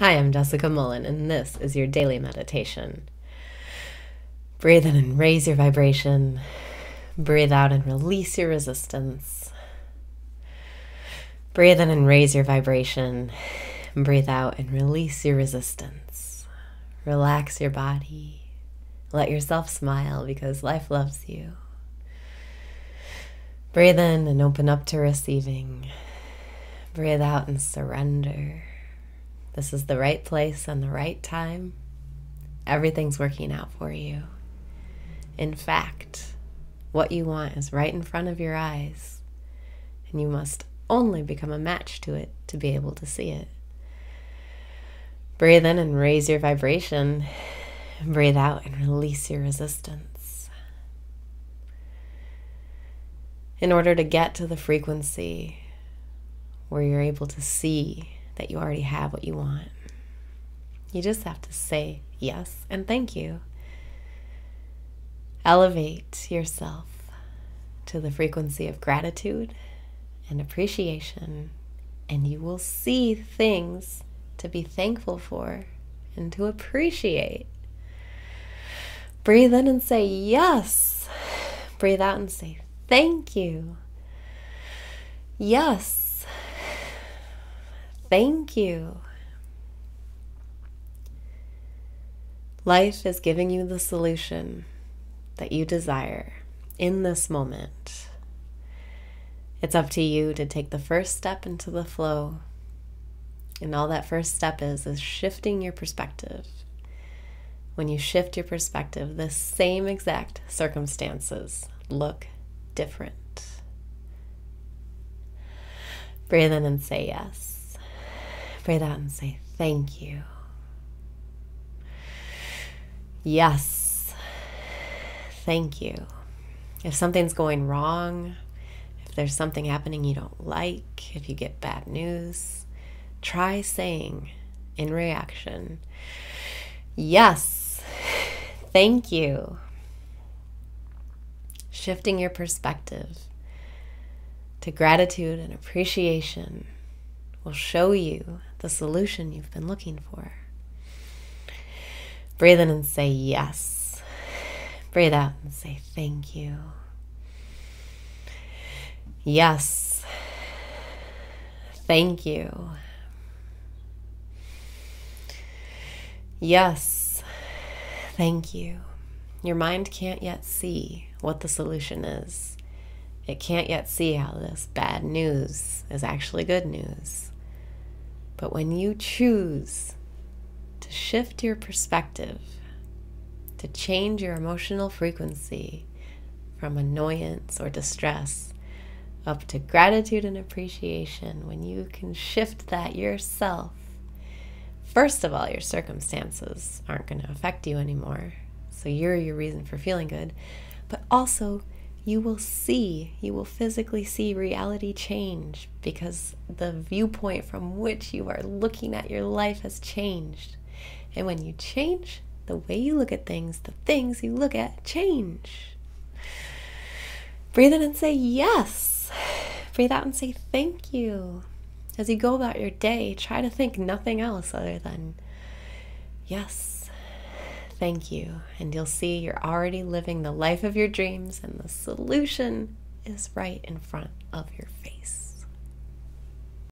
Hi, I'm Jessica Mullen, and this is your daily meditation. Breathe in and raise your vibration. Breathe out and release your resistance. Breathe in and raise your vibration. Breathe out and release your resistance. Relax your body. Let yourself smile because life loves you. Breathe in and open up to receiving. Breathe out and surrender. This is the right place and the right time. Everything's working out for you. In fact, what you want is right in front of your eyes, and you must only become a match to it to be able to see it. Breathe in and raise your vibration. Breathe out and release your resistance. In order to get to the frequency where you're able to see that you already have what you want. You just have to say yes and thank you. Elevate yourself to the frequency of gratitude and appreciation, and you will see things to be thankful for and to appreciate. Breathe in and say yes. Breathe out and say thank you. Yes Thank you. Life is giving you the solution that you desire in this moment. It's up to you to take the first step into the flow. And all that first step is is shifting your perspective. When you shift your perspective, the same exact circumstances look different. Breathe in and say yes. Breathe out and say, Thank you. Yes. Thank you. If something's going wrong, if there's something happening you don't like, if you get bad news, try saying in reaction, Yes. Thank you. Shifting your perspective to gratitude and appreciation will show you the solution you've been looking for. Breathe in and say yes. Breathe out and say thank you. Yes. Thank you. Yes. Thank you. Your mind can't yet see what the solution is. It can't yet see how this bad news is actually good news. But when you choose to shift your perspective, to change your emotional frequency from annoyance or distress up to gratitude and appreciation, when you can shift that yourself, first of all, your circumstances aren't going to affect you anymore. So you're your reason for feeling good. But also, you will see, you will physically see reality change because the viewpoint from which you are looking at your life has changed. And when you change the way you look at things, the things you look at change. Breathe in and say yes. Breathe out and say thank you. As you go about your day, try to think nothing else other than yes thank you. And you'll see you're already living the life of your dreams, and the solution is right in front of your face.